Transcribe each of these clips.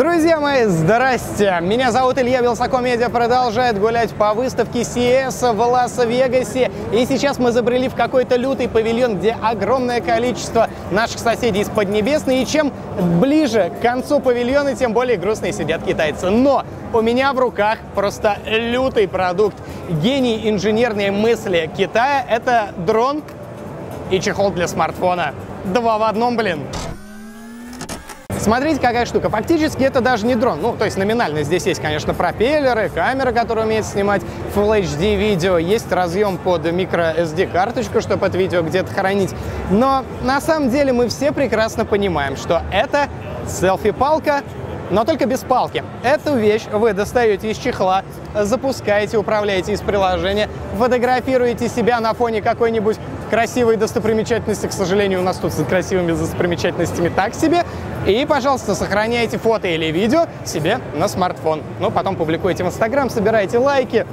Друзья мои, здрасте! Меня зовут Илья Вилсаком Медиа продолжает гулять по выставке CES в Лас-Вегасе. И сейчас мы забрели в какой-то лютый павильон, где огромное количество наших соседей из Поднебесной. И чем ближе к концу павильона, тем более грустные сидят китайцы. Но у меня в руках просто лютый продукт. Гений инженерной мысли Китая — это дрон и чехол для смартфона. Два в одном, блин. Смотрите, какая штука. Фактически это даже не дрон. Ну, то есть номинально здесь есть, конечно, пропеллеры, камера, которая умеет снимать Full HD видео, есть разъем под microSD карточку, чтобы это видео где-то хранить. Но на самом деле мы все прекрасно понимаем, что это селфи-палка, но только без палки. Эту вещь вы достаете из чехла, запускаете, управляете из приложения, фотографируете себя на фоне какой-нибудь красивой достопримечательности. К сожалению, у нас тут с красивыми достопримечательностями так себе. И, пожалуйста, сохраняйте фото или видео себе на смартфон. Ну, потом публикуйте в Инстаграм, собирайте лайки,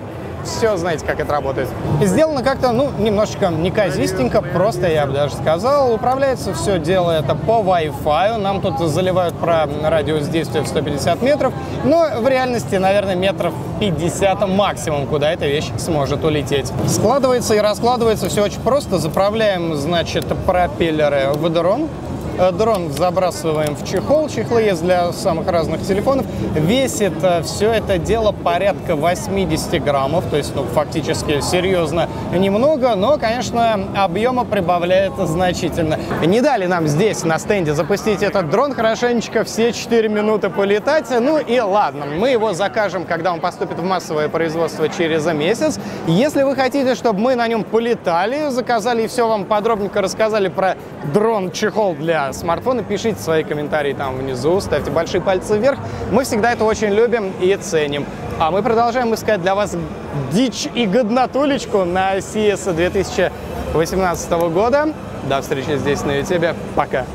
все знаете, как это работает. Сделано как-то, ну, немножечко неказистенько, просто, я бы даже сказал. Управляется все дело это по Wi-Fi. Нам тут заливают про радиус действия в 150 метров, но в реальности, наверное, метров 50 максимум, куда эта вещь сможет улететь. Складывается и раскладывается все очень просто. Заправляем, значит, пропеллеры в дрон. Э, дрон забрасываем в чехол. Чехлы есть для самых разных телефонов. Весит э, все это дело порядка 80 граммов, то есть ну, фактически серьезно немного, но, конечно, объема прибавляет значительно. Не дали нам здесь на стенде запустить этот дрон хорошенечко, все 4 минуты полетать. Ну и ладно, мы его закажем, когда он поступит в массовое производство через месяц. Если вы хотите, чтобы мы на нем полетали, заказали и все вам подробненько рассказали про дрон-чехол для смартфона, пишите свои комментарии там внизу, ставьте большие пальцы вверх. Мы всегда это очень любим и ценим. А мы продолжаем искать для вас дичь и годнотулечку на CES 2018 года. До встречи здесь на YouTube. Пока.